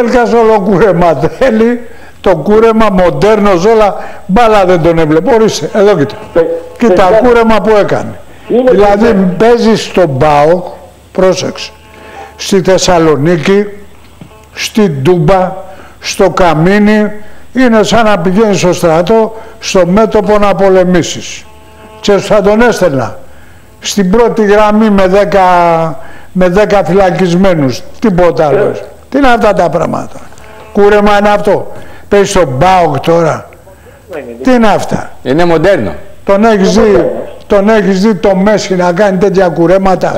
Πέλκας όλο κούρεμα θέλει, το κούρεμα μοντέρνο όλα, μπάλα δεν τον έβλεπε. Ορίστε, εδώ κοίτα. Κοίτα, κούρεμα που έκανε. Είναι δηλαδή παιδί. παίζεις στον ΠΑΟΚ, πρόσεξε, στη Θεσσαλονίκη, στην Τούμπα, στο Καμίνι, είναι σαν να πηγαίνεις στο στρατό, στο μέτωπο να πολεμήσεις. Ξέρεις, θα τον έστελνα στην πρώτη γραμμή με 10, με 10 φυλακισμένους, τίποτα άλλο. Ε. Τι είναι αυτά τα πράγματα; Κούρεμα είναι αυτό. Παίζει στον ΠΑΟΚ τώρα. Τι είναι αυτά; Είναι μοντέρνο. Τον έχεις δει, τον έχεις δει το Μέση να κάνει τέτοια κουρέματα;